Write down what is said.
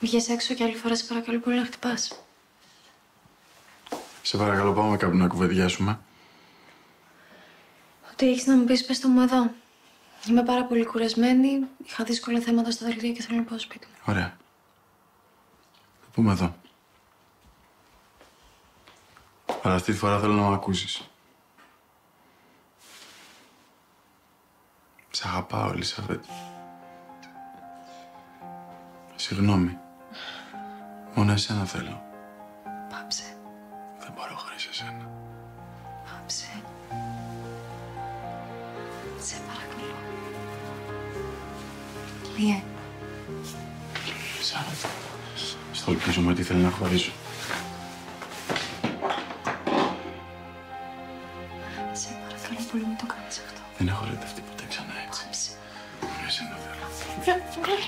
Βγες έξω και άλλη φορά σε παρακαλώ πολύ να χτυπάς. Σε παρακαλώ πάμε κάπου να κουβεντιάσουμε. Ό,τι έχεις να μου πεις, πες το μου εδώ. Είμαι πάρα πολύ κουρασμένη, είχα δύσκολα θέματα στο δελτίο και θέλω να πάω σπίτι μου. Ωραία. Θα πούμε εδώ. Αλλά αυτή τη φορά θέλω να με ακούσεις. Σε αγαπάω, Ελισαβέτ. Συγγνώμη. Μόνο εσένα θέλω. Πάψε, Δεν μπορώ χωρίς εσένα. πάψε. Σε παρακαλώ. Λιέ, Ελισαβέτ. Στο ελπίζομαι ότι θέλει να χωρίσω. σε παρακαλώ πολύ μην το κάνεις αυτό. Δεν έχω ρετευτεί ποτέ ξανά έτσι. Πάψε. Μόνο εσένα θέλω.